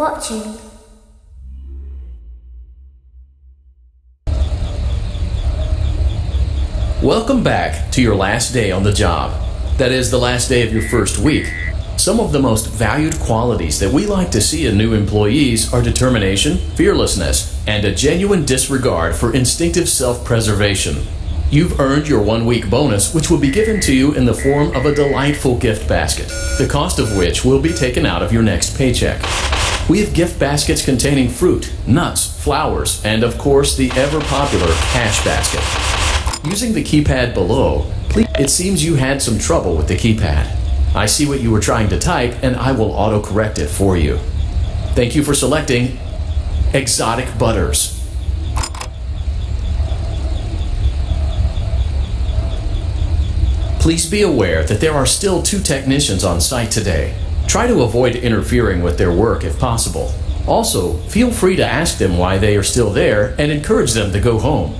watching. Welcome back to your last day on the job. That is, the last day of your first week. Some of the most valued qualities that we like to see in new employees are determination, fearlessness, and a genuine disregard for instinctive self preservation. You've earned your one week bonus, which will be given to you in the form of a delightful gift basket, the cost of which will be taken out of your next paycheck. We have gift baskets containing fruit, nuts, flowers, and of course the ever popular cash basket. Using the keypad below, please, it seems you had some trouble with the keypad. I see what you were trying to type and I will autocorrect it for you. Thank you for selecting Exotic Butters. Please be aware that there are still two technicians on site today. Try to avoid interfering with their work if possible. Also, feel free to ask them why they are still there and encourage them to go home.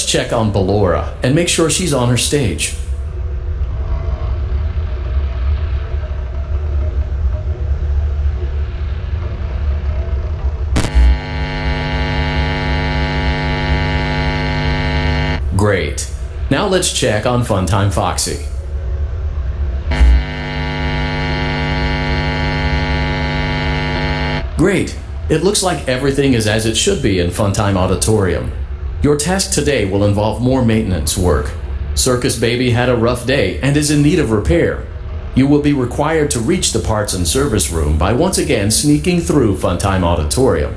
Let's check on Ballora and make sure she's on her stage. Great. Now let's check on Funtime Foxy. Great. It looks like everything is as it should be in Funtime Auditorium. Your task today will involve more maintenance work. Circus Baby had a rough day and is in need of repair. You will be required to reach the parts and service room by once again sneaking through Funtime Auditorium.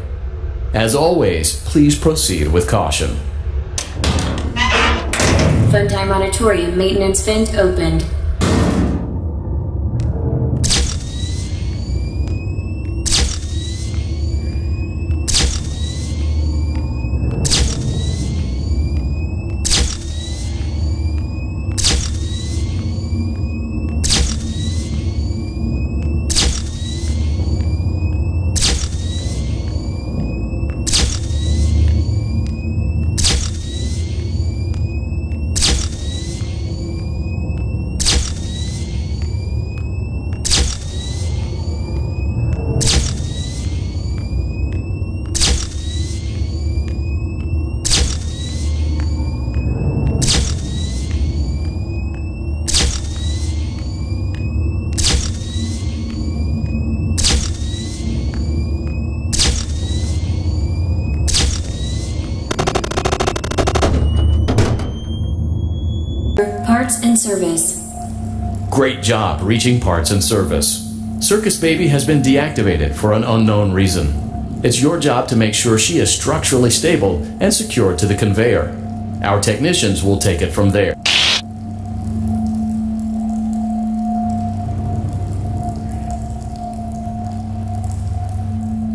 As always, please proceed with caution. Funtime Auditorium maintenance vent opened. And service. Great job reaching parts and service. Circus Baby has been deactivated for an unknown reason. It's your job to make sure she is structurally stable and secured to the conveyor. Our technicians will take it from there.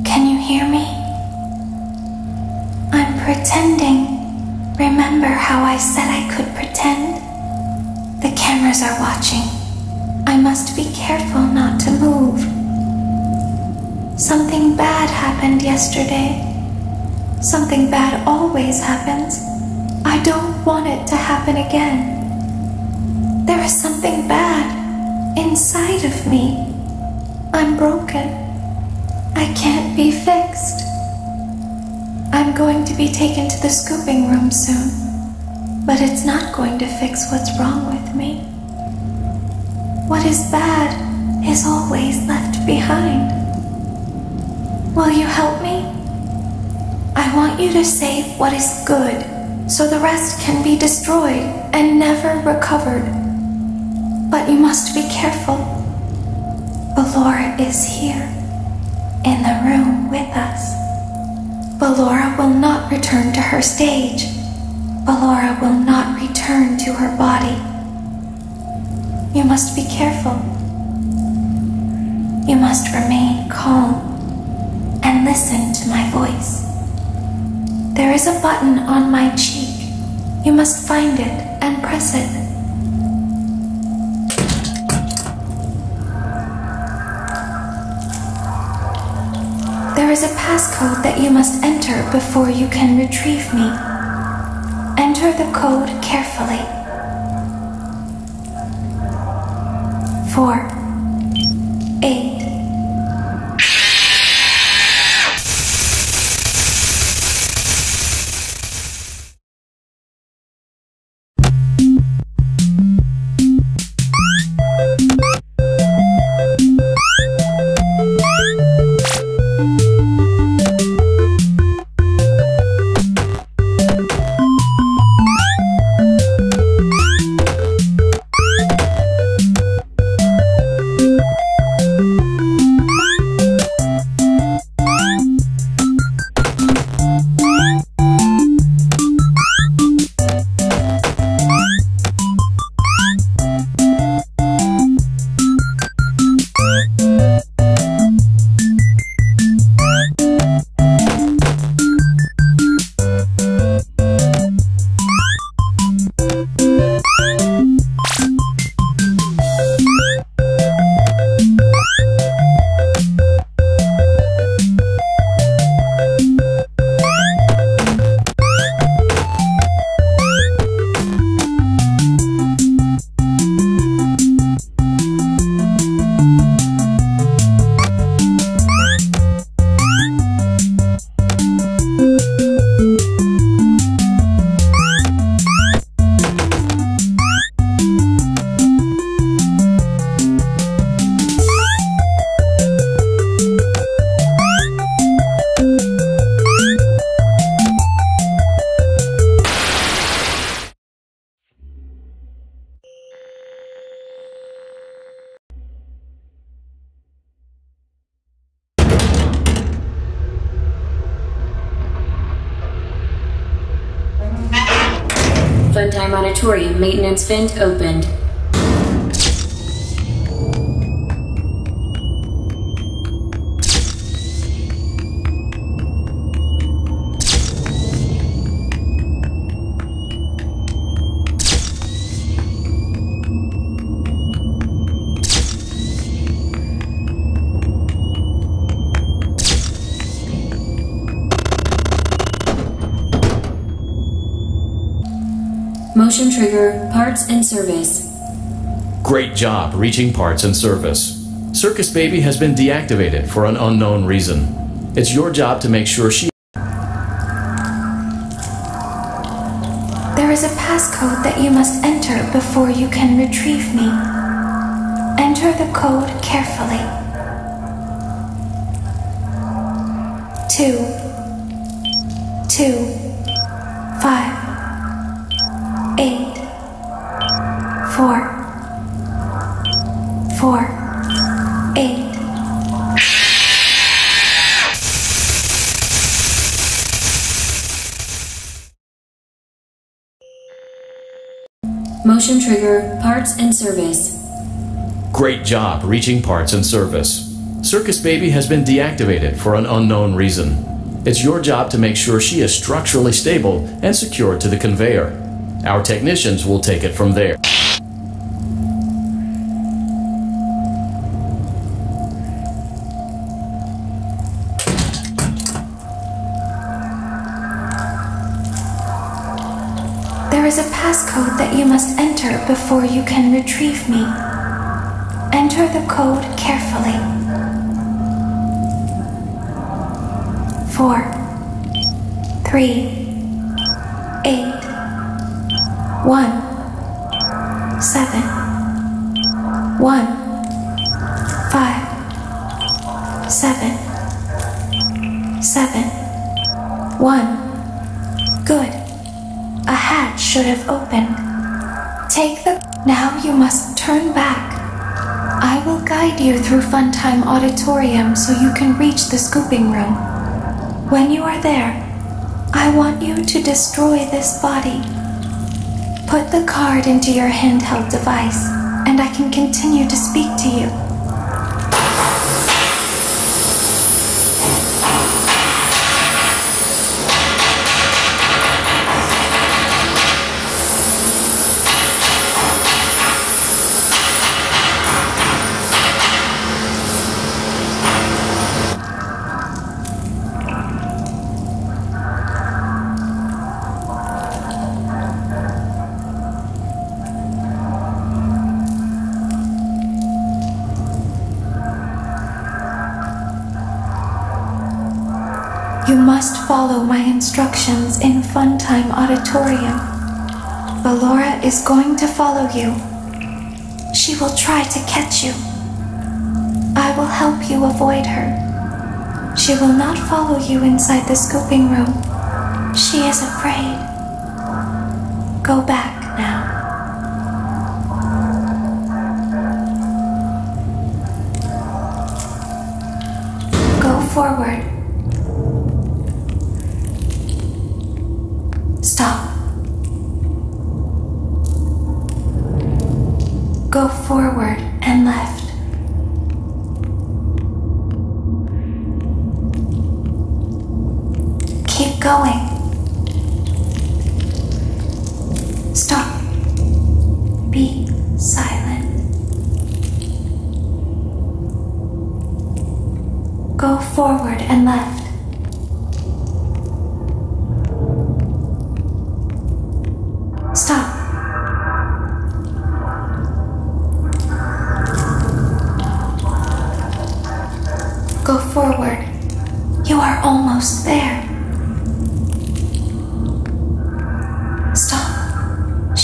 Can you hear me? I'm pretending. Remember how I said I could pretend? Cameras are watching. I must be careful not to move. Something bad happened yesterday. Something bad always happens. I don't want it to happen again. There is something bad inside of me. I'm broken. I can't be fixed. I'm going to be taken to the scooping room soon, but it's not going to fix what's wrong with me. What is bad is always left behind. Will you help me? I want you to save what is good so the rest can be destroyed and never recovered. But you must be careful. Ballora is here, in the room with us. Ballora will not return to her stage. Ballora will not return to her body. You must be careful. You must remain calm and listen to my voice. There is a button on my cheek. You must find it and press it. There is a passcode that you must enter before you can retrieve me. Enter the code carefully. 4. Funtime Auditorium maintenance vent opened. Motion trigger, parts and service. Great job reaching parts and service. Circus Baby has been deactivated for an unknown reason. It's your job to make sure she. There is a passcode that you must enter before you can retrieve me. Enter the code carefully. Two, two, five, four, four, eight. Motion trigger, parts and service. Great job reaching parts and service. Circus Baby has been deactivated for an unknown reason. It's your job to make sure she is structurally stable and secured to the conveyor. Our technicians will take it from there. Is a passcode that you must enter before you can retrieve me. Enter the code carefully. Four, three, eight, one, seven, one, five, seven, seven, one. Good. A hatch should have opened. Take the. Now you must turn back. I will guide you through Funtime Auditorium so you can reach the scooping room. When you are there, I want you to destroy this body. Put the card into your handheld device, and I can continue to speak to you. Must follow my instructions in Funtime Auditorium. Ballora is going to follow you. She will try to catch you. I will help you avoid her. She will not follow you inside the scooping room. She is afraid. Go back now. Go forward. Stop. Go forward and left. Keep going. Stop. Be silent. Go forward and left.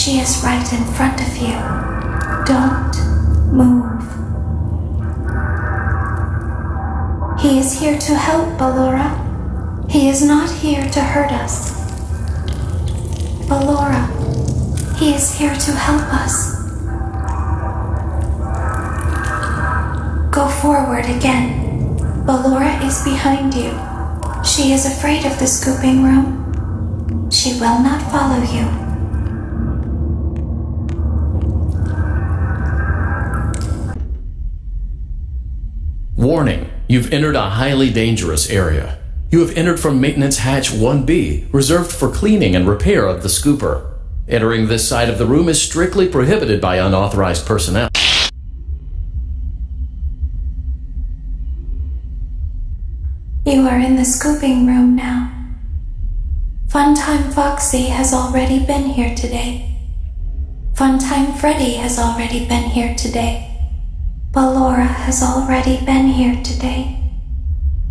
She is right in front of you. Don't move. He is here to help, Ballora. He is not here to hurt us. Ballora, he is here to help us. Go forward again. Ballora is behind you. She is afraid of the scooping room. She will not follow you. Warning You've entered a highly dangerous area. You have entered from Maintenance Hatch 1B, reserved for cleaning and repair of the scooper. Entering this side of the room is strictly prohibited by unauthorized personnel. You are in the scooping room now. Funtime Foxy has already been here today. Funtime Freddy has already been here today. Ballora has already been here today.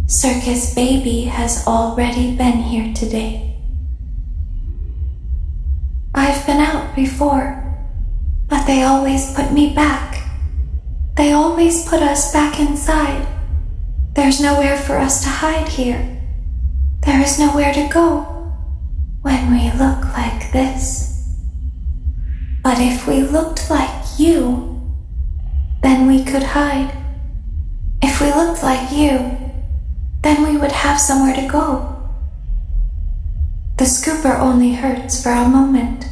Circus Baby has already been here today. I've been out before, but they always put me back. They always put us back inside. There's nowhere for us to hide here. There is nowhere to go when we look like this. But if we looked like you, then we could hide. If we looked like you, then we would have somewhere to go. The scooper only hurts for a moment.